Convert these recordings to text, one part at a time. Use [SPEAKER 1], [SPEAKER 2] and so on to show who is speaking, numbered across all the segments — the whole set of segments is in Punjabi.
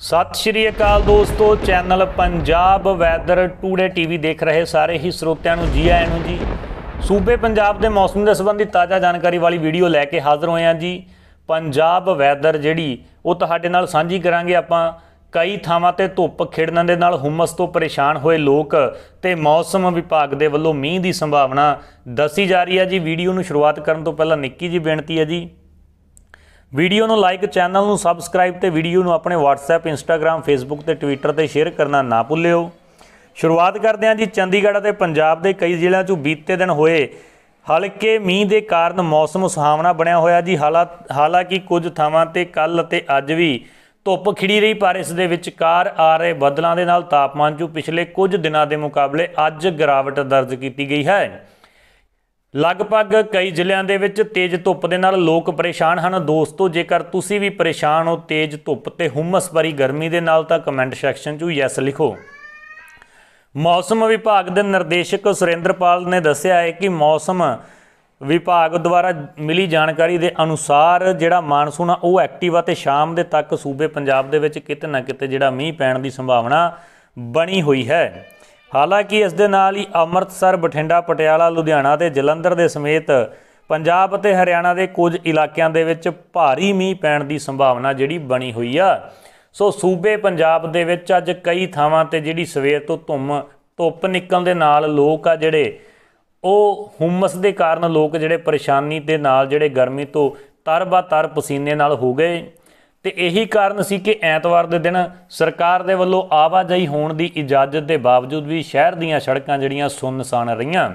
[SPEAKER 1] ਸਤਿ ਸ਼੍ਰੀ ਅਕਾਲ ਦੋਸਤੋ, channel Punjab weather today TV ਦੇਖ ਰਹੇ ਸਾਰੇ ਹੀ ਸਰੋਤਿਆਂ ਨੂੰ ਜੀ ਆਇਆਂ ਨੂੰ ਜੀ। ਸੂਬੇ ਪੰਜਾਬ ਦੇ ਮੌਸਮ ਦੇ ਸੰਬੰਧੀ ਤਾਜ਼ਾ ਜਾਣਕਾਰੀ ਵਾਲੀ ਵੀਡੀਓ ਲੈ ਕੇ ਹਾਜ਼ਰ ਹੋਏ ਹਾਂ ਜੀ। ਪੰਜਾਬ ਵੈਦਰ ਜਿਹੜੀ, ਉਹ ਤੁਹਾਡੇ ਨਾਲ ਸਾਂਝੀ ਕਰਾਂਗੇ ਆਪਾਂ। ਕਈ ਥਾਵਾਂ ਤੇ ਧੁੱਪ ਖਿੜਨ ਦੇ ਨਾਲ ਹੁਮਸ ਤੋਂ ਪਰੇਸ਼ਾਨ ਹੋਏ ਲੋਕ ਤੇ ਮੌਸਮ ਵਿਭਾਗ ਦੇ ਵੱਲੋਂ ਮੀਂਹ ਦੀ ਸੰਭਾਵਨਾ ਦੱਸੀ ਜਾ ਰਹੀ ਹੈ ਜੀ। ਵੀਡੀਓ ਨੂੰ ਸ਼ੁਰੂਆਤ ਕਰਨ ਤੋਂ ਪਹਿਲਾਂ ਨਿੱਕੀ ਜੀ ਬੇਨਤੀ ਹੈ ਜੀ। ਵੀਡੀਓ ਨੂੰ ਲਾਈਕ ਚੈਨਲ ਨੂੰ ਸਬਸਕ੍ਰਾਈਬ ਤੇ ਵੀਡੀਓ ਨੂੰ ਆਪਣੇ WhatsApp, Instagram, Facebook ਤੇ Twitter ਤੇ ਸ਼ੇਅਰ ਕਰਨਾ ਨਾ ਭੁੱਲਿਓ। ਸ਼ੁਰੂਆਤ ਕਰਦੇ ਹਾਂ ਜੀ ਚੰਡੀਗੜ੍ਹ ਅਤੇ ਪੰਜਾਬ ਦੇ ਕਈ ਜ਼ਿਲ੍ਹਿਆਂ 'ਚੋਂ ਬੀਤੇ ਦਿਨ ਹੋਏ ਹਲਕੇ ਮੀਂਹ ਦੇ ਕਾਰਨ ਮੌਸਮ ਸੁਹਾਵਣਾ ਬਣਿਆ ਹੋਇਆ ਜੀ। ਹਾਲਾ- ਹਾਲਾਂਕਿ ਕੁਝ ਥਾਵਾਂ ਤੇ ਕੱਲ ਅਤੇ ਅੱਜ ਵੀ ਧੁੱਪ ਖਿੜੀ ਰਹੀ, ਪਰ ਇਸ ਦੇ ਵਿਚਕਾਰ ਆ ਰਹੇ ਬਦਲਾਂ ਦੇ ਨਾਲ ਤਾਪਮਾਨ 'ਚ ਪਿਛਲੇ ਕੁਝ ਦਿਨਾਂ ਦੇ ਮੁਕਾਬਲੇ ਅੱਜ ਗਿਰਾਵਟ ਦਰਜ ਕੀਤੀ ਗਈ ਹੈ। ਲਗਭਗ ਕਈ ਜ਼ਿਲ੍ਹਿਆਂ ਦੇ ਵਿੱਚ ਤੇਜ਼ ਧੁੱਪ ਦੇ ਨਾਲ ਲੋਕ ਪਰੇਸ਼ਾਨ ਹਨ। ਦੋਸਤੋ, ਜੇਕਰ ਤੁਸੀਂ ਵੀ ਪਰੇਸ਼ਾਨ ਹੋ, ਤੇਜ਼ ਧੁੱਪ ਤੇ ਹੁਮਸ ਭਰੀ ਗਰਮੀ ਦੇ ਨਾਲ ਤਾਂ ਕਮੈਂਟ ਸੈਕਸ਼ਨ 'ਚ ਯੈਸ ਲਿਖੋ। ਮੌਸਮ ਵਿਭਾਗ ਦੇ ਨਿਰਦੇਸ਼ਕ ਸੁਰਿੰਦਰਪਾਲ ਨੇ ਦੱਸਿਆ ਹੈ ਕਿ ਮੌਸਮ ਵਿਭਾਗ ਦੁਆਰਾ ਮਿਲੀ ਜਾਣਕਾਰੀ ਦੇ ਅਨੁਸਾਰ ਜਿਹੜਾ ਮਾਨਸੂਨ ਆ, ਉਹ ਐਕਟਿਵ ਆ ਤੇ ਸ਼ਾਮ ਦੇ ਤੱਕ ਸੂਬੇ ਪੰਜਾਬ ਦੇ ਵਿੱਚ ਕਿਤੇ ਨਾ ਕਿਤੇ ਜਿਹੜਾ ਮੀਂਹ ਪੈਣ ਦੀ ਸੰਭਾਵਨਾ ਬਣੀ ਹੋਈ ਹੈ। ਹਾਲਾਂਕਿ ਇਸ ਦੇ ਨਾਲ ਹੀ ਅੰਮ੍ਰਿਤਸਰ, ਬਠਿੰਡਾ, ਪਟਿਆਲਾ, ਲੁਧਿਆਣਾ ਤੇ ਜਲੰਧਰ ਦੇ ਸਮੇਤ ਪੰਜਾਬ ਅਤੇ ਹਰਿਆਣਾ ਦੇ ਕੁਝ ਇਲਾਕਿਆਂ ਦੇ ਵਿੱਚ ਭਾਰੀ ਮੀਂਹ ਪੈਣ ਦੀ ਸੰਭਾਵਨਾ ਜਿਹੜੀ ਬਣੀ ਹੋਈ ਆ। ਸੋ ਸੂਬੇ ਪੰਜਾਬ ਦੇ ਵਿੱਚ ਅੱਜ ਕਈ ਥਾਵਾਂ ਤੇ ਜਿਹੜੀ ਸਵੇਰ ਤੋਂ ਧੁੰਮ, ਧੁੱਪ ਨਿਕਲਣ ਦੇ ਨਾਲ ਲੋਕ ਆ ਜਿਹੜੇ, ਉਹ ਹੁਮਸ ਦੇ ਕਾਰਨ ਲੋਕ ਜਿਹੜੇ ਪਰੇਸ਼ਾਨੀ ਦੇ ਨਾਲ ਜਿਹੜੇ ਗਰਮੀ ਤੋਂ ਤਰ-ਬਾ-ਤਰ ਪਸੀਨੇ ਨਾਲ ਹੋ ਗਏ। ਤੇ ਇਹੀ ਕਾਰਨ ਸੀ ਕਿ ਐਤਵਾਰ ਦੇ ਦਿਨ ਸਰਕਾਰ ਦੇ ਵੱਲੋਂ ਆਵਾਜਾਈ ਹੋਣ ਦੀ ਇਜਾਜ਼ਤ ਦੇ ਬਾਵਜੂਦ ਵੀ ਸ਼ਹਿਰ ਦੀਆਂ ਸੜਕਾਂ ਜਿਹੜੀਆਂ ਸੁੰਨਸਾਨ ਰਹੀਆਂ।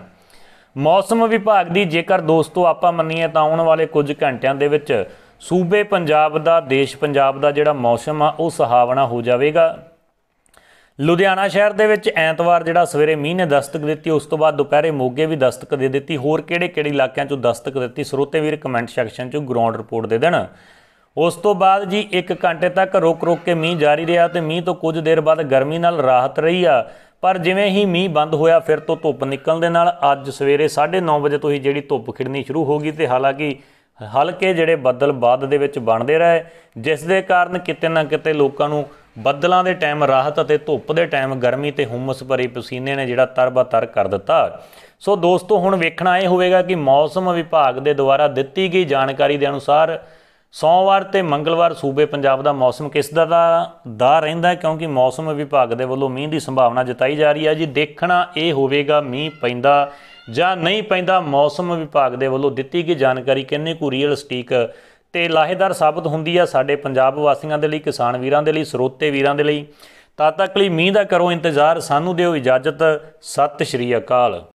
[SPEAKER 1] ਮੌਸਮ ਵਿਭਾਗ ਦੀ ਜੇਕਰ ਦੋਸਤੋ ਆਪਾਂ ਮੰਨੀਏ ਤਾਂ ਆਉਣ ਵਾਲੇ ਕੁਝ ਘੰਟਿਆਂ ਦੇ ਵਿੱਚ ਸੂਬੇ ਪੰਜਾਬ ਦਾ, ਦੇਸ਼ ਪੰਜਾਬ ਦਾ ਜਿਹੜਾ ਮੌਸਮ ਆ, ਉਹ ਸੁਹਾਵਣਾ ਹੋ ਜਾਵੇਗਾ। ਲੁਧਿਆਣਾ ਸ਼ਹਿਰ ਦੇ ਵਿੱਚ ਐਤਵਾਰ ਜਿਹੜਾ ਸਵੇਰੇ ਮੀਂਹ ਨੇ ਦਸਤਕ ਦਿੱਤੀ, ਉਸ ਤੋਂ ਬਾਅਦ ਦੁਪਹਿਰੇ ਮੋਗੇ ਵੀ ਦਸਤਕ ਦੇ ਦਿੱਤੀ। ਹੋਰ ਕਿਹੜੇ ਕਿਹੜੇ ਇਲਾਕਿਆਂ 'ਚੋਂ ਦਸਤਕ ਦਿੱਤੀ? ਸਰੋਤੇ ਵੀਰ ਕਮੈਂਟ ਸੈਕਸ਼ਨ 'ਚ ਗਰਾਊਂਡ ਰਿਪੋਰਟ ਦੇ ਦੇਣ। ਉਸ ਤੋਂ ਬਾਅਦ ਜੀ 1 ਘੰਟੇ ਤੱਕ ਰੁਕ ਰੁਕ ਕੇ ਮੀਂਹ ਜਾਰੀ ਰਿਹਾ ਤੇ ਮੀਂਹ ਤੋਂ ਕੁਝ ਦੇਰ ਬਾਅਦ ਗਰਮੀ ਨਾਲ ਰਾਹਤ ਰਹੀ ਆ। ਪਰ ਜਿਵੇਂ ਹੀ ਮੀਂਹ ਬੰਦ ਹੋਇਆ, ਫਿਰ ਤੋਂ ਧੁੱਪ ਨਿਕਲਣ ਦੇ ਨਾਲ ਅੱਜ ਸਵੇਰੇ 9:30 ਵਜੇ ਤੋਂ ਹੀ ਜਿਹੜੀ ਧੁੱਪ ਖਿੜਨੀ ਸ਼ੁਰੂ ਹੋ ਗਈ ਤੇ ਹਾਲਾਂਕਿ ਹਲਕੇ ਜਿਹੜੇ ਬੱਦਲ ਬਾਅਦ ਦੇ ਵਿੱਚ ਬਣਦੇ ਰਹੇ, ਜਿਸ ਦੇ ਕਾਰਨ ਕਿਤੇ ਨਾ ਕਿਤੇ ਲੋਕਾਂ ਨੂੰ ਬੱਦਲਾਂ ਦੇ ਟਾਈਮ ਰਾਹਤ ਅਤੇ ਧੁੱਪ ਦੇ ਟਾਈਮ ਗਰਮੀ ਤੇ ਹੁਮਸ ਭਰੀ ਪਸੀਨੇ ਨੇ ਜਿਹੜਾ ਤਰਬਾ-ਤਰ ਕਰ ਦਿੱਤਾ। ਸੋ ਦੋਸਤੋ, ਹੁਣ ਵੇਖਣਾ ਇਹ ਹੋਵੇਗਾ ਕਿ ਮੌਸਮ ਵਿਭਾਗ ਦੇ ਦੁਆਰਾ ਦਿੱਤੀ ਗਈ ਜਾਣਕਾਰੀ ਦੇ ਅਨੁਸਾਰ ਸੋਮਵਾਰ ਤੇ ਮੰਗਲਵਾਰ ਸੂਬੇ ਪੰਜਾਬ ਦਾ ਮੌਸਮ ਕਿਸ ਦਾ ਦਾ ਦਾ ਰਹਿੰਦਾ ਹੈ, ਕਿਉਂਕਿ ਮੌਸਮ ਵਿਭਾਗ ਦੇ ਵੱਲੋਂ ਮੀਂਹ ਦੀ ਸੰਭਾਵਨਾ ਜਤਾਈ ਜਾ ਰਹੀ ਹੈ ਜੀ। ਦੇਖਣਾ ਇਹ ਹੋਵੇਗਾ, ਮੀਂਹ ਪੈਂਦਾ ਜਾਂ ਨਹੀਂ ਪੈਂਦਾ, ਮੌਸਮ ਵਿਭਾਗ ਦੇ ਵੱਲੋਂ ਦਿੱਤੀ ਗਈ ਜਾਣਕਾਰੀ ਕਿੰਨੇ ਕੁ ਰੀਅਲ ਸਟੀਕ ਤੇ ਲਾਹੇਦਾਰ ਸਾਬਤ ਹੁੰਦੀ ਆ ਸਾਡੇ ਪੰਜਾਬ ਵਾਸੀਆਂ ਦੇ ਲਈ, ਕਿਸਾਨ ਵੀਰਾਂ ਦੇ ਲਈ, ਸਰੋਤੇ ਵੀਰਾਂ ਦੇ ਲਈ। ਤਦ ਤੱਕ ਲਈ ਮੀਂਹ ਦਾ ਕਰੋ ਇੰਤਜ਼ਾਰ, ਸਾਨੂੰ ਦਿਓ ਇਜਾਜ਼ਤ। ਸਤਿ ਸ਼੍ਰੀ ਅਕਾਲ।